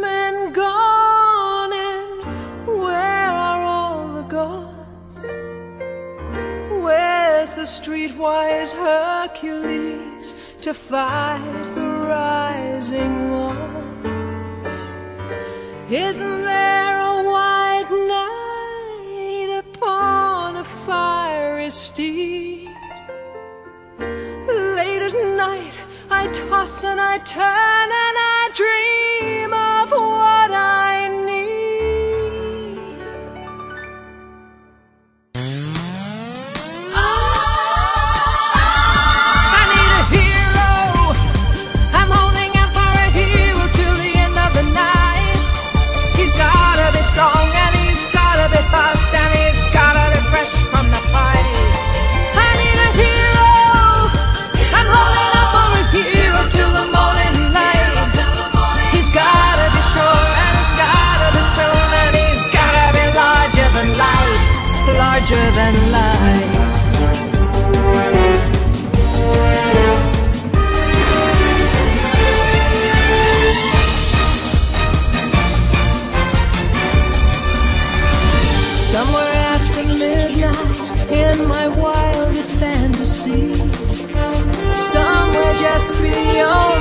men gone and where are all the gods? Where's the streetwise Hercules to fight the rising odds? Isn't there a white knight upon a fiery steed? Late at night I toss and I turn and I dream larger than life. Somewhere after midnight, in my wildest fantasy, somewhere just beyond.